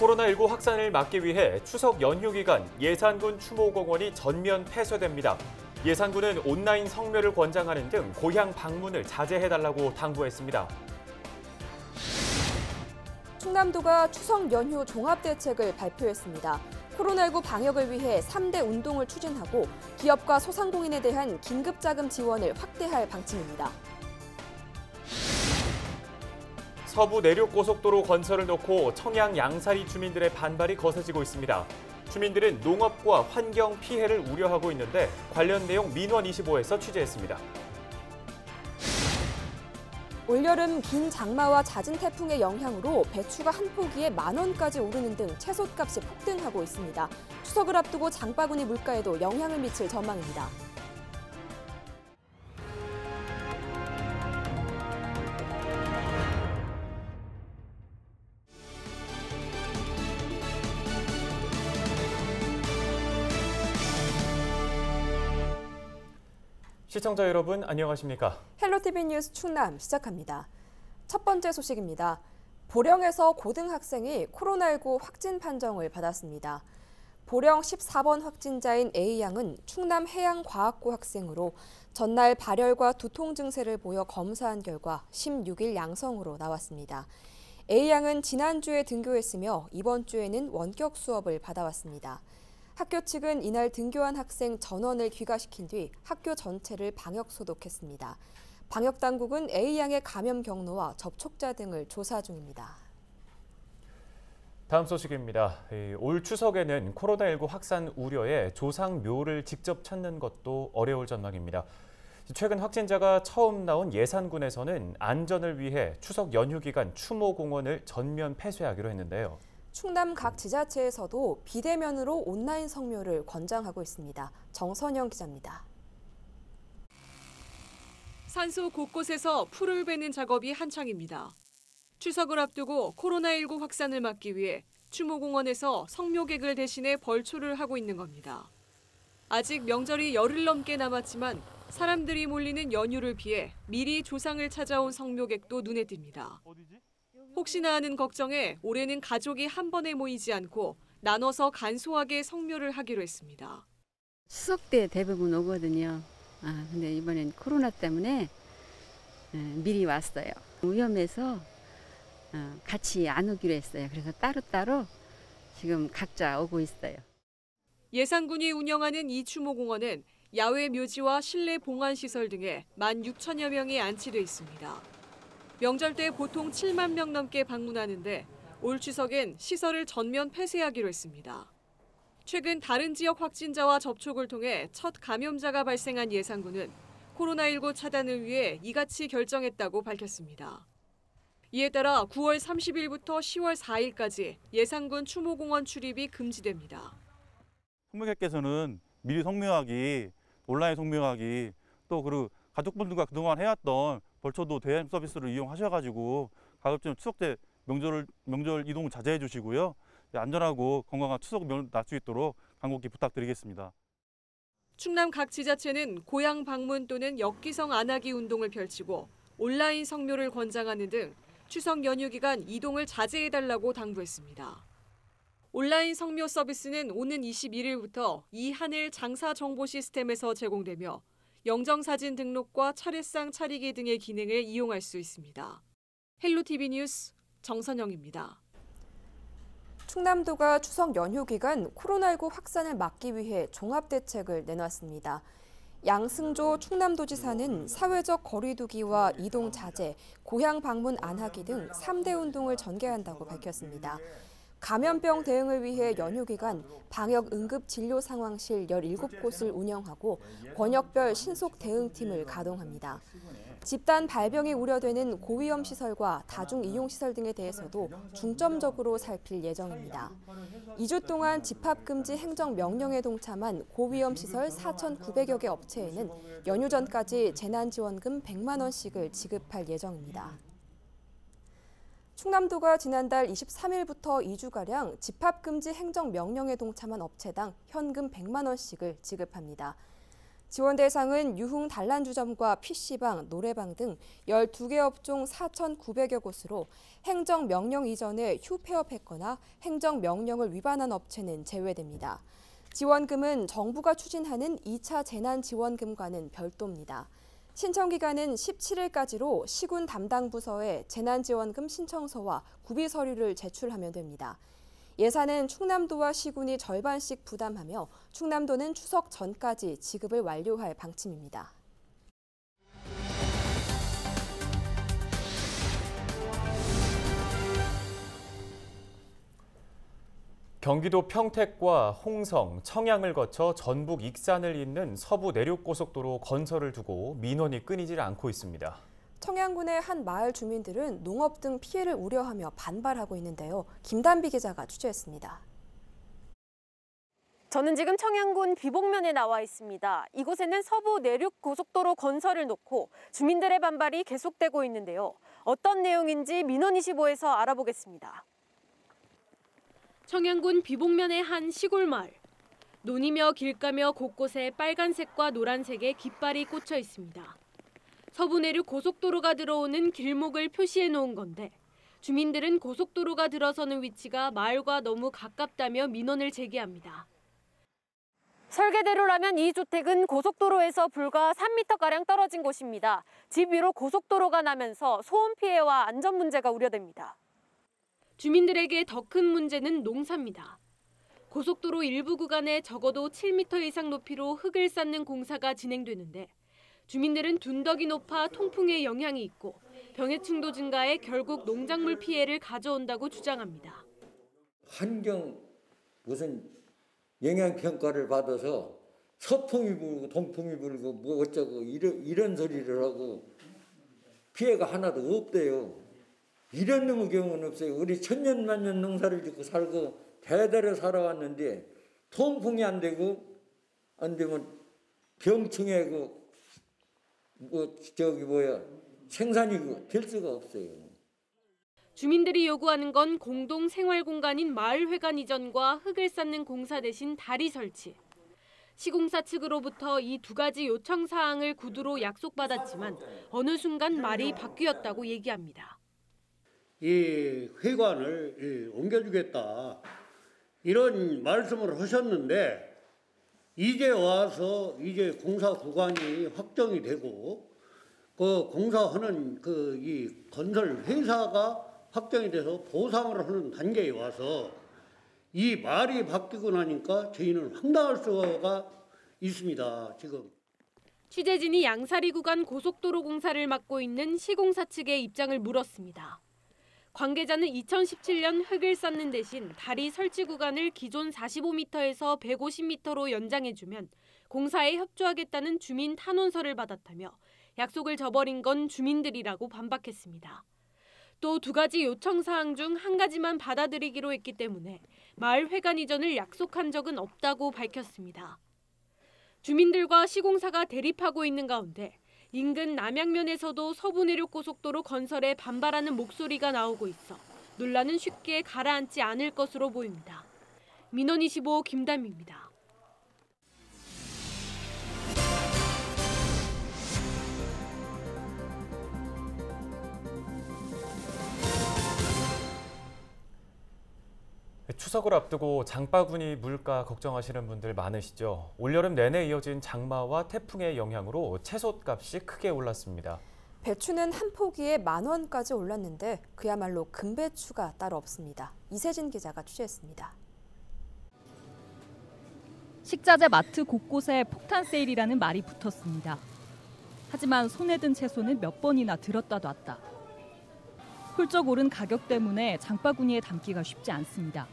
코로나19 확산을 막기 위해 추석 연휴 기간 예산군 추모공원이 전면 폐쇄됩니다. 예산군은 온라인 성묘를 권장하는 등 고향 방문을 자제해달라고 당부했습니다. 충남도가 추석 연휴 종합대책을 발표했습니다. 코로나19 방역을 위해 3대 운동을 추진하고 기업과 소상공인에 대한 긴급자금 지원을 확대할 방침입니다. 서부 내륙 고속도로 건설을 놓고 청양 양사리 주민들의 반발이 거세지고 있습니다. 주민들은 농업과 환경 피해를 우려하고 있는데 관련 내용 민원25에서 취재했습니다. 올여름 긴 장마와 잦은 태풍의 영향으로 배추가 한 포기에 만 원까지 오르는 등 채소값이 폭등하고 있습니다. 추석을 앞두고 장바구니 물가에도 영향을 미칠 전망입니다. 시청자 여러분 안녕하십니까? 헬로티비 뉴스 충남 시작합니다. 첫 번째 소식입니다. 보령에서 고등학생이 코로나19 확진 판정을 받았습니다. 보령 14번 확진자인 A양은 충남 해양과학고 학생으로 전날 발열과 두통 증세를 보여 검사한 결과 16일 양성으로 나왔습니다. A양은 지난주에 등교했으며 이번 주에는 원격 수업을 받아왔습니다. 학교 측은 이날 등교한 학생 전원을 귀가시킨 뒤 학교 전체를 방역 소독했습니다. 방역 당국은 A양의 감염 경로와 접촉자 등을 조사 중입니다. 다음 소식입니다. 올 추석에는 코로나19 확산 우려에 조상묘를 직접 찾는 것도 어려울 전망입니다. 최근 확진자가 처음 나온 예산군에서는 안전을 위해 추석 연휴 기간 추모공원을 전면 폐쇄하기로 했는데요. 충남 각 지자체에서도 비대면으로 온라인 성묘를 권장하고 있습니다. 정선영 기자입니다. 산소 곳곳에서 풀을 베는 작업이 한창입니다. 추석을 앞두고 코로나19 확산을 막기 위해 추모공원에서 성묘객을 대신해 벌초를 하고 있는 겁니다. 아직 명절이 열흘 넘게 남았지만 사람들이 몰리는 연휴를 피해 미리 조상을 찾아온 성묘객도 눈에 띕니다. 혹시나 하는 걱정에 올해는 가족이 한 번에 모이지 않고 나눠서 간소하게 성묘를 하기로 했습니다. 추석 때 대부분 오거든요. 아, 근데 이번엔 코로나 때문에 예, 미리 왔어요. 위험해서 어, 같이 안 오기로 했어요. 그래서 따로따로 지금 각자 오고 있어요. 예산군이 운영하는 이 추모공원은 야외 묘지와 실내 봉안 시설 등에 1만 6천여 명이 안치돼 있습니다. 명절 때 보통 7만 명 넘게 방문하는데 올 추석엔 시설을 전면 폐쇄하기로 했습니다. 최근 다른 지역 확진자와 접촉을 통해 첫 감염자가 발생한 예산군은 코로나19 차단을 위해 이같이 결정했다고 밝혔습니다. 이에 따라 9월 30일부터 10월 4일까지 예산군 추모공원 출입이 금지됩니다. 성묘객께서는 미리 성묘하기, 온라인 성묘하기, 또 그리고 가족분들과 그동안 해왔던 벌초도 대행 서비스를 이용하셔가지고 가급적 추석 때 명절 명절 이동을 자제해 주시고요. 안전하고 건강한 추석 날수 있도록 간곡히 부탁드리겠습니다. 충남 각 지자체는 고향 방문 또는 역기성 안 하기 운동을 펼치고 온라인 성묘를 권장하는 등 추석 연휴 기간 이동을 자제해달라고 당부했습니다. 온라인 성묘 서비스는 오는 21일부터 이하늘 장사 정보 시스템에서 제공되며 영정사진 등록과 차례상 차리기 등의 기능을 이용할 수 있습니다. 헬로티비 뉴스 정선영입니다. 충남도가 추석 연휴 기간 코로나19 확산을 막기 위해 종합대책을 내놨습니다. 양승조 충남도지사는 사회적 거리두기와 이동 자제, 고향 방문 안 하기 등 3대 운동을 전개한다고 밝혔습니다. 감염병 대응을 위해 연휴 기간 방역 응급 진료 상황실 17곳을 운영하고 권역별 신속 대응팀을 가동합니다. 집단 발병이 우려되는 고위험 시설과 다중 이용 시설 등에 대해서도 중점적으로 살필 예정입니다. 2주 동안 집합 금지 행정 명령에 동참한 고위험 시설 4,900여 개 업체에는 연휴 전까지 재난 지원금 100만 원씩을 지급할 예정입니다. 충남도가 지난달 23일부터 2주가량 집합금지 행정명령에 동참한 업체당 현금 100만 원씩을 지급합니다. 지원 대상은 유흥 단란주점과 PC방, 노래방 등 12개 업종 4,900여 곳으로 행정명령 이전에 휴폐업했거나 행정명령을 위반한 업체는 제외됩니다. 지원금은 정부가 추진하는 2차 재난지원금과는 별도입니다. 신청 기간은 17일까지로 시군 담당 부서에 재난지원금 신청서와 구비 서류를 제출하면 됩니다. 예산은 충남도와 시군이 절반씩 부담하며 충남도는 추석 전까지 지급을 완료할 방침입니다. 경기도 평택과 홍성, 청양을 거쳐 전북 익산을 잇는 서부 내륙고속도로 건설을 두고 민원이 끊이질 않고 있습니다. 청양군의 한 마을 주민들은 농업 등 피해를 우려하며 반발하고 있는데요. 김단비 기자가 취재했습니다. 저는 지금 청양군 비봉면에 나와 있습니다. 이곳에는 서부 내륙 고속도로 건설을 놓고 주민들의 반발이 계속되고 있는데요. 어떤 내용인지 민원25에서 알아보겠습니다. 청양군 비봉면의 한 시골 마을. 논이며 길가며 곳곳에 빨간색과 노란색의 깃발이 꽂혀 있습니다. 서부 내륙 고속도로가 들어오는 길목을 표시해 놓은 건데 주민들은 고속도로가 들어서는 위치가 마을과 너무 가깝다며 민원을 제기합니다. 설계대로라면 이 주택은 고속도로에서 불과 3m가량 떨어진 곳입니다. 집 위로 고속도로가 나면서 소음 피해와 안전 문제가 우려됩니다. 주민들에게 더 큰 문제는 농사입니다. 고속도로 일부 구간에 적어도 7m 이상 높이로 흙을 쌓는 공사가 진행되는데 주민들은 둔덕이 높아 통풍에 영향이 있고 병해충도 증가해 결국 농작물 피해를 가져온다고 주장합니다. 환경 무슨 영향 평가를 받아서 서풍이 불고 동풍이 불고 뭐 어쩌고 이런 이런 소리를 하고 피해가 하나도 없대요. 이런 경우는 없어요. 우리 천년만년 농사를 짓고 살고 대대로 살아왔는데 통풍이 안 되고 안 되면 병충해 그뭐 저기 뭐야 생산이 그될 수가 없어요. 주민들이 요구하는 건 공동 생활 공간인 마을회관 이전과 흙을 쌓는 공사 대신 다리 설치. 시공사 측으로부터 이 두 가지 요청 사항을 구두로 약속받았지만 어느 순간 말이 바뀌었다고 얘기합니다. 이 회관을 이, 옮겨주겠다 이런 말씀을 하셨는데 이제 와서 이제 공사 구간이 확정이 되고 그 공사하는 그 이 건설 회사가 확정이 돼서 보상을 하는 단계에 와서 이 말이 바뀌고 나니까 저희는 황당할 수가 있습니다. 지금. 취재진이 양사리 구간 고속도로 공사를 맡고 있는 시공사 측의 입장을 물었습니다. 관계자는 2017년 흙을 쌓는 대신 다리 설치 구간을 기존 45m에서 150m로 연장해주면 공사에 협조하겠다는 주민 탄원서를 받았다며 약속을 저버린 건 주민들이라고 반박했습니다. 또 두 가지 요청 사항 중 한 가지만 받아들이기로 했기 때문에 마을 회관 이전을 약속한 적은 없다고 밝혔습니다. 주민들과 시공사가 대립하고 있는 가운데 인근 남양면에서도 서부내륙 고속도로 건설에 반발하는 목소리가 나오고 있어 논란은 쉽게 가라앉지 않을 것으로 보입니다. 민원25 김담입니다. 추석을 앞두고 장바구니 물가 걱정하시는 분들 많으시죠. 올여름 내내 이어진 장마와 태풍의 영향으로 채소값이 크게 올랐습니다. 배추는 한 포기에 만 원까지 올랐는데 그야말로 금배추가 따로 없습니다. 이세진 기자가 취재했습니다. 식자재 마트 곳곳에 폭탄 세일이라는 말이 붙었습니다. 하지만 손에 든 채소는 몇 번이나 들었다 놨다. 훌쩍 오른 가격 때문에 장바구니에 담기가 쉽지 않습니다.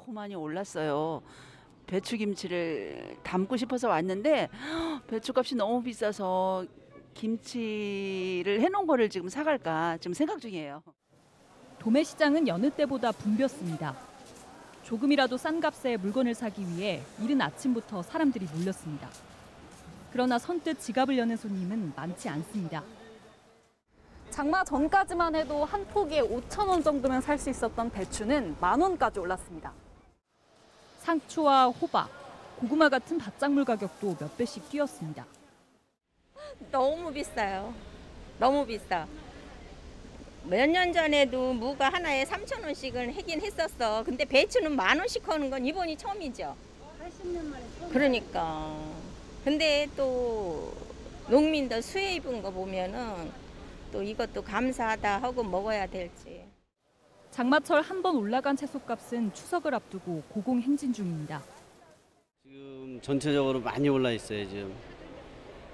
너무 많이 올랐어요. 배추김치를 담고 싶어서 왔는데 배추값이 너무 비싸서 김치를 해놓은 거를 지금 사갈까 지금 생각 중이에요. 도매 시장은 여느 때보다 붐볐습니다. 조금이라도 싼 값에 물건을 사기 위해 이른 아침부터 사람들이 몰렸습니다. 그러나 선뜻 지갑을 여는 손님은 많지 않습니다. 장마 전까지만 해도 한 포기에 5천 원 정도면 살 수 있었던 배추는 만 원까지 올랐습니다. 상추와 호박, 고구마 같은 밭작물 가격도 몇 배씩 뛰었습니다. 너무 비싸요. 너무 비싸. 몇 년 전에도 무가 하나에 3천 원씩은 하긴 했었어. 근데 배추는 만 원씩 하는 건 이번이 처음이죠. 80년 만에 처음. 그러니까. 근데 또 농민들 수해 입은 거 보면은 또 이것도 감사하다 하고 먹어야 될지. 장마철 한 번 올라간 채소값은 추석을 앞두고 고공행진 중입니다. 지금 전체적으로 많이 올라 있어요 지금.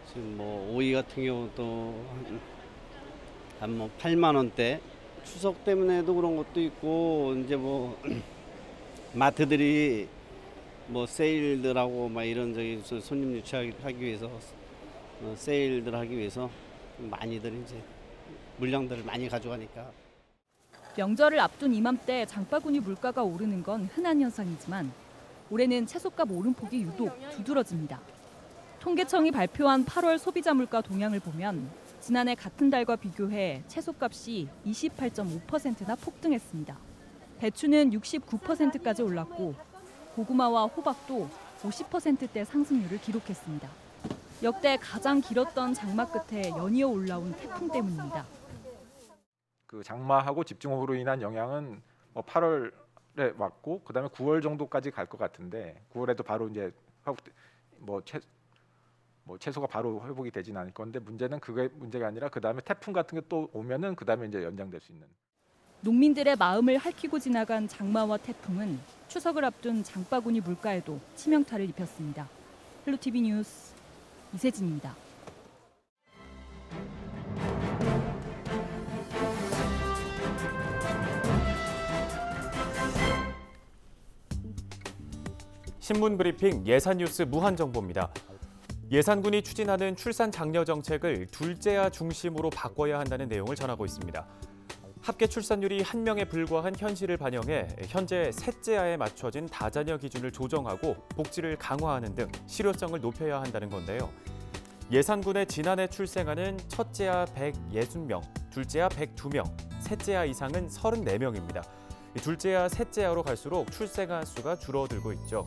지금 뭐 오이 같은 경우도 한뭐 8만 원대. 추석 때문에도 그런 것도 있고 이제 뭐 마트들이 뭐 세일들하고 막 이런 저기 손님 유치하기 위해서 어, 세일들 하기 위해서 많이들 이제 물량들을 많이 가져가니까. 명절을 앞둔 이맘때 장바구니 물가가 오르는 건 흔한 현상이지만 올해는 채소값 오름폭이 유독 두드러집니다. 통계청이 발표한 8월 소비자 물가 동향을 보면 지난해 같은 달과 비교해 채소값이 28.5%나 폭등했습니다. 배추는 69%까지 올랐고 고구마와 호박도 50%대 상승률을 기록했습니다. 역대 가장 길었던 장마 끝에 연이어 올라온 태풍 때문입니다. 그 장마하고 집중호우로 인한 영향은 뭐 8월에 왔고 그다음에 9월 정도까지 갈 것 같은데 9월에도 바로 이제 뭐 채, 뭐 채소가 바로 회복이 되진 않을 건데 문제는 그게 문제가 아니라 그다음에 태풍 같은 게 또 오면은 그다음에 이제 연장될 수 있는 농민들의 마음을 할퀴고 지나간 장마와 태풍은 추석을 앞둔 장바구니 물가에도 치명타를 입혔습니다. 헬로티비 뉴스 이세진입니다. 신문 브리핑 예산 뉴스 무한 정보입니다. 예산군이 추진하는 출산 장려 정책을 둘째아 중심으로 바꿔야 한다는 내용을 전하고 있습니다. 합계 출산율이 한 명에 불과한 현실을 반영해 현재 셋째 아에 맞춰진 다자녀 기준을 조정하고 복지를 강화하는 등 실효성을 높여야 한다는 건데요. 예산군의 지난해 출생아는 첫째 아 160명, 둘째 아 102명, 셋째 아 이상은 34명입니다. 둘째 아, 셋째 아로 갈수록 출생아 수가 줄어들고 있죠.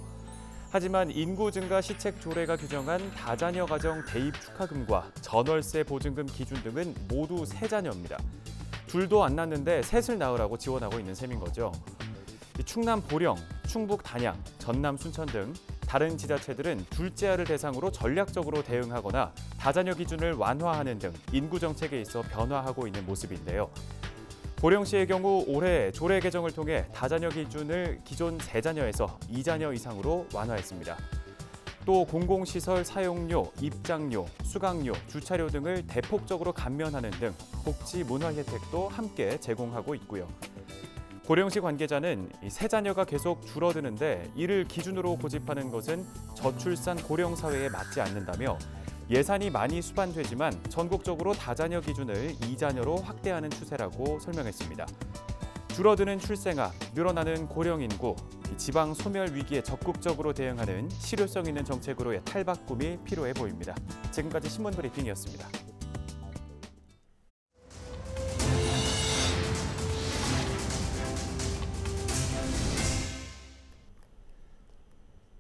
하지만 인구 증가 시책 조례가 규정한 다자녀 가정 대입 축하금과 전월세 보증금 기준 등은 모두 세 자녀입니다. 둘도 안 낳는데 셋을 낳으라고 지원하고 있는 셈인 거죠. 충남 보령, 충북 단양, 전남 순천 등 다른 지자체들은 둘째 아를 대상으로 전략적으로 대응하거나 다자녀 기준을 완화하는 등 인구 정책에 있어 변화하고 있는 모습인데요. 보령시의 경우 올해 조례 개정을 통해 다자녀 기준을 기존 세자녀에서 이자녀 이상으로 완화했습니다. 또 공공시설 사용료, 입장료, 수강료, 주차료 등을 대폭적으로 감면하는 등 복지 문화 혜택도 함께 제공하고 있고요. 고령시 관계자는 세 자녀가 계속 줄어드는데 이를 기준으로 고집하는 것은 저출산 고령 사회에 맞지 않는다며 예산이 많이 수반되지만 전국적으로 다자녀 기준을 이자녀로 확대하는 추세라고 설명했습니다. 줄어드는 출생아, 늘어나는 고령 인구, 지방 소멸 위기에 적극적으로 대응하는 실효성 있는 정책으로의 탈바꿈이 필요해 보입니다. 지금까지 신문 브리핑이었습니다.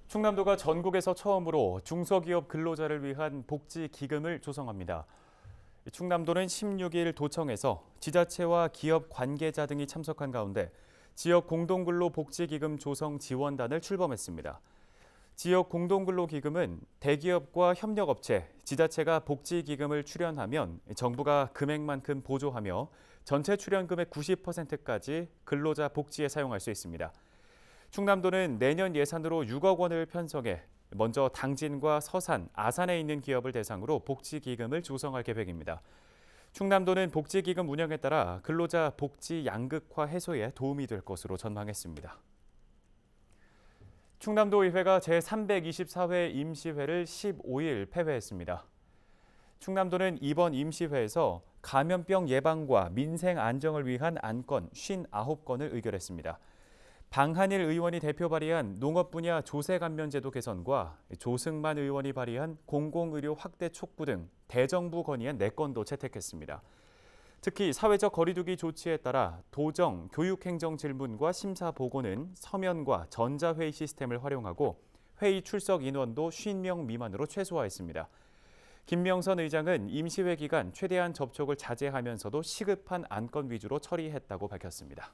충남도가 전국에서 처음으로 중소기업 근로자를 위한 복지 기금을 조성합니다. 충남도는 16일 도청에서 지자체와 기업 관계자 등이 참석한 가운데 지역 공동근로 복지기금 조성 지원단을 출범했습니다. 지역 공동근로 기금은 대기업과 협력업체, 지자체가 복지기금을 출연하면 정부가 금액만큼 보조하며 전체 출연금의 90%까지 근로자 복지에 사용할 수 있습니다. 충남도는 내년 예산으로 6억 원을 편성해 먼저 당진과 서산, 아산에 있는 기업을 대상으로 복지기금을 조성할 계획입니다. 충남도는 복지기금 운영에 따라 근로자 복지 양극화 해소에 도움이 될 것으로 전망했습니다. 충남도의회가 제324회 임시회를 15일 폐회했습니다. 충남도는 이번 임시회에서 감염병 예방과 민생 안정을 위한 안건 59건을 의결했습니다. 방한일 의원이 대표 발의한 농업 분야 조세 감면 제도 개선과 조승만 의원이 발의한 공공의료 확대 촉구 등 대정부 건의안 4건도 채택했습니다. 특히 사회적 거리두기 조치에 따라 도정, 교육행정 질문과 심사 보고는 서면과 전자회의 시스템을 활용하고 회의 출석 인원도 50명 미만으로 최소화했습니다. 김명선 의장은 임시회 기간 최대한 접촉을 자제하면서도 시급한 안건 위주로 처리했다고 밝혔습니다.